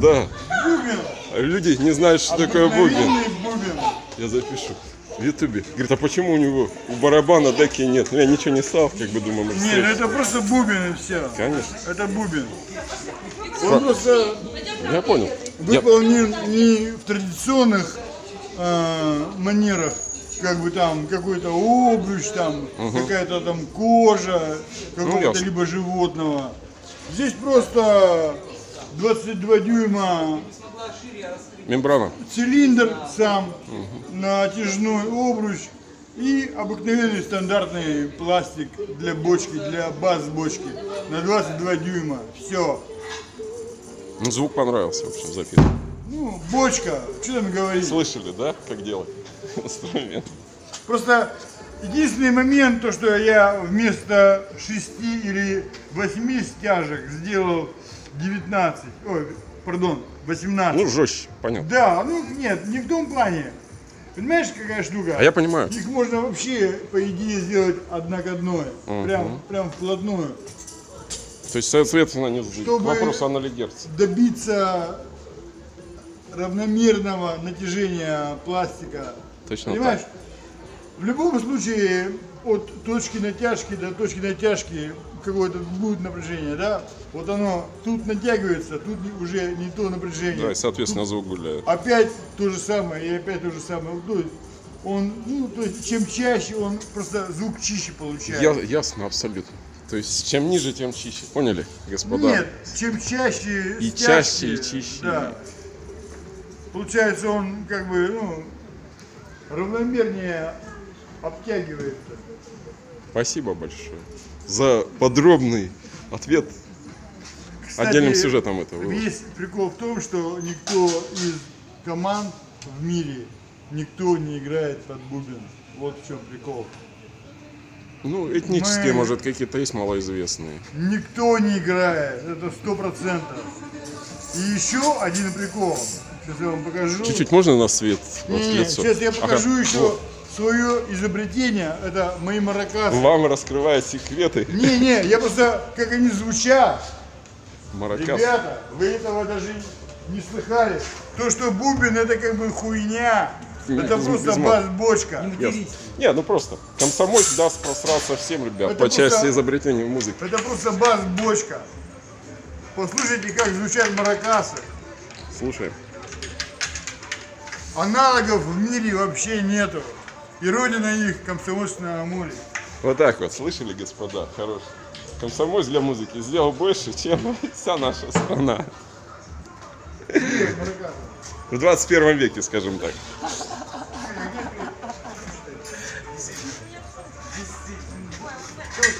Да. Бубен. Люди не знают, что такое бубен. Бубен. Я запишу. В Ютубе. Говорит, а почему у него у барабана деки нет? Ну я ничего не стал, как бы думаю, может, Не, ну это просто бубен и все. Конечно. Это бубен. Он просто Я понял. Выполнен не в традиционных э, манерах, как бы там какой-то обруч, там какая-то там кожа какого-то Ну, ясно. либо животного. Здесь просто 22 дюйма Мембрана. цилиндр сам, натяжной обруч и обыкновенный стандартный пластик для бочки, для баз бочки на 22 дюйма. Все. Ну, звук понравился, в общем, записан. Ну, бочка, что там говорить. Слышали, да, как делать инструмент? Просто единственный момент, то, что я вместо 6 или 8 стяжек сделал 19, ой, пардон, 18. Ну, жестче, понятно. Да, ну нет, не в том плане. Понимаешь, какая штука? А я понимаю. Их можно вообще, по идее, сделать одна к одной. Прям, прям вплотную. То есть, соответственно, не Чтобы- вопрос герц. Добиться равномерного натяжения пластика. Точно Понимаешь? так. В любом случае, от точки натяжки до точки натяжки какое-то будет напряжение, да? Вот оно тут натягивается, тут уже не то напряжение. Да, и, соответственно, звук гуляет. опять то же самое, и опять то же самое. То есть он, ну, то есть чем чаще, он просто звук чище получает. Я, ясно, абсолютно. То есть, чем ниже, тем чище. Поняли, господа? Нет, чем чаще И стяжки, чаще, и чище. Да. Получается, он как бы, ну, равномернее обтягивается. Спасибо большое за подробный ответ. Кстати, Отдельным сюжетом это выложим. Весь прикол в том, что никто из команд в мире, никто не играет под бубен. Вот в чем прикол. Ну, этнические, Мы- может, какие-то есть малоизвестные. Никто не играет, это сто процентов. И еще один прикол. Сейчас я вам покажу. Чуть-чуть можно на свет вот, Не, лицо? сейчас я Ага. покажу еще Вот. Свое изобретение. Это мои маракасы. Вам раскрывает секреты Не, не, я просто, как они звучат. маракас. Ребята, вы этого даже не слыхали. То, что бубен, это как бы хуйня. Не, Это без- просто бас-бочка. Ясно. Не, ну просто. Комсомоль даст просраться всем, ребят, Это по части просто- изобретения музыки. Это просто бас-бочка. Послушайте, как звучат маракасы. Слушаем. Аналогов в мире вообще нету. И родина их комсомольская на Амуре. Вот так вот, слышали, господа, хорош. Комсомоль для музыки сделал больше, чем вся наша страна. В 21 веке, скажем так.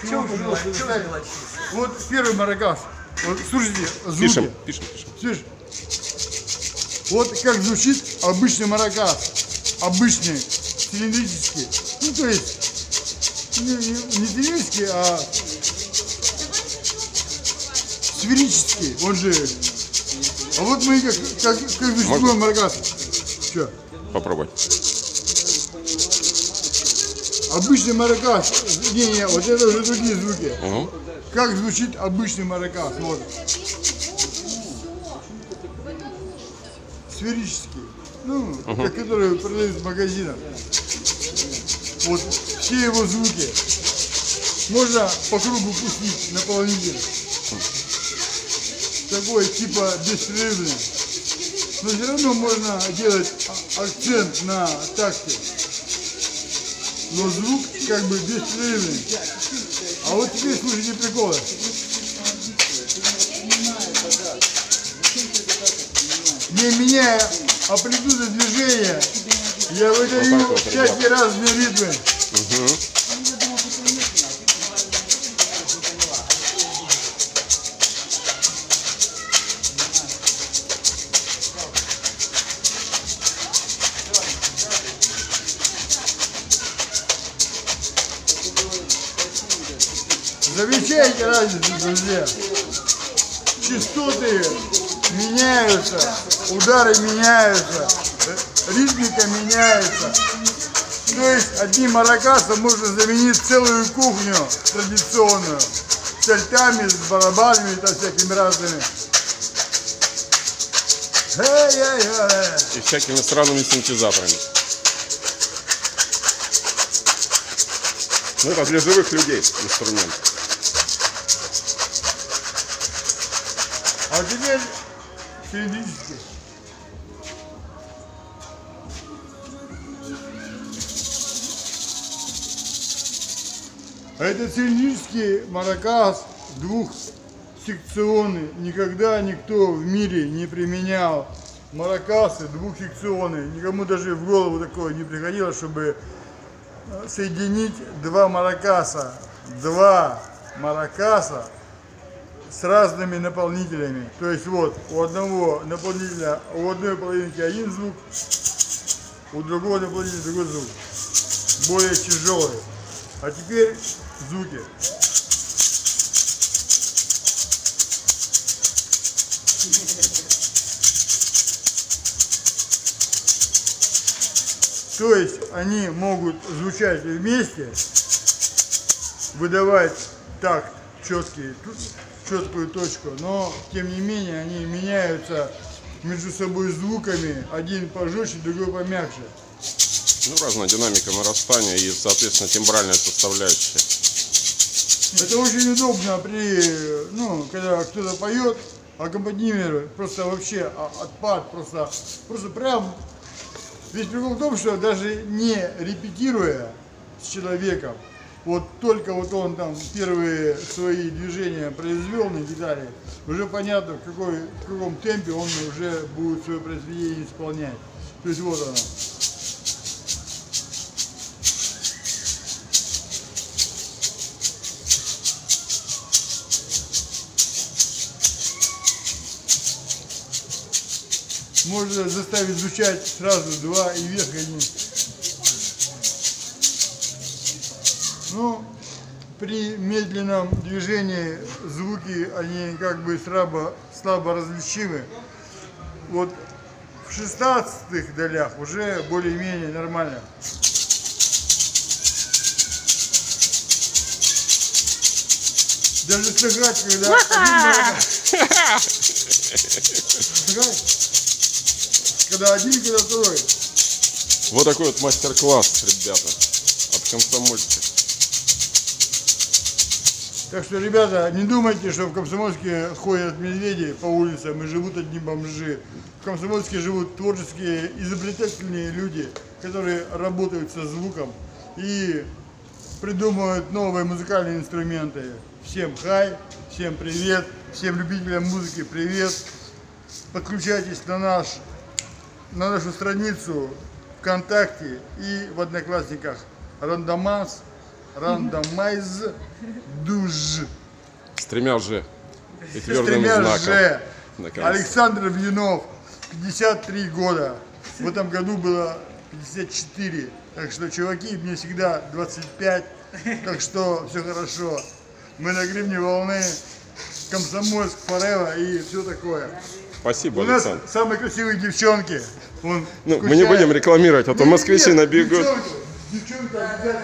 Чего? Вот первый маракас. Вот слушайте, звуки. Пишем, пишем, пишем. Слышь, вот как звучит обычный маракас. Обычный, цилиндрический. Ну, то есть, не, не- не цилиндрический, а сферический. Он же... А вот мы как, как, как мой маракас. Че? Попробуй. Обычный маракас. Не, не, вот это уже другие звуки. Угу. Как звучит обычный маракас? Вот. Сферический. Ну, как которые продают в магазинах. Вот все его звуки. Можно по кругу пустить наполнитель. Такой типа беспрерывный. Но все равно можно делать а- акцент на такте. Но звук как бы беспрерывный. А вот теперь слушайте приколы. Не меняя амплитуду движения, я выдаю Вот всякие разные ритмы. Замечайте разницу, друзья. Частоты меняются, удары меняются, ритмика меняется. То есть одним маракасом можно заменить целую кухню традиционную. С альтами, с барабанами, там всякими разными. И всякими странными синтезаторами. Ну, это для живых людей инструмент. А теперь цилиндрический. А Это цилиндрический маракас двухсекционный. Никогда никто в мире не применял маракасы двухсекционные. Никому даже в голову такое не приходило, чтобы э, соединить два маракаса. Два маракаса с разными наполнителями. То есть вот у одного наполнителя, у одной половинки один звук, у другого наполнителя другой звук. Более тяжелый. А теперь звуки. То есть они могут звучать вместе, выдавать такт четкий, тут четкую точку, но тем не менее они меняются между собой звуками, один пожестче, другой помягче. Ну, разная динамика нарастания и, соответственно, тембральная составляющая. Это очень удобно при, ну, когда кто-то поет, аккомпанимирует, просто вообще а- отпад, просто, просто прям. Весь прикол в том, что даже не репетируя с человеком, вот только вот он там первые свои движения произвел на гитаре, уже понятно, в, какой, в каком темпе он уже будет свое произведение исполнять. То есть вот оно. Можно заставить звучать сразу два и вверх один. Ну, при медленном движении звуки, они как бы слабо, слабо различимы. Вот в шестнадцатых долях уже более-менее нормально. Даже сыграть, когда когда один, когда второй. Вот такой вот мастер-класс, ребята, от комсомольца. Так что, ребята, не думайте, что в Комсомольске ходят медведи по улицам и живут одни бомжи. В Комсомольске живут творческие, изобретательные люди, которые работают со звуком и придумывают новые музыкальные инструменты. Всем хай, всем привет, всем любителям музыки привет. Подключайтесь на, наш, на нашу страницу ВКонтакте и в Одноклассниках. Рандомас, рандомайз, дуж. С тремя же и твердым тремя знаком. «Ж». на конце. Александр Вьюнов, 53 года. В этом году было 54. Так что, чуваки, мне всегда 25. Так что все хорошо. Мы на гривне волны, Комсомольск, Форева и все такое. Спасибо, У нас Александр. самые красивые девчонки. Вон, Ну, мы не будем рекламировать, а то москвичи нет, набегут. Девчонки обязательно.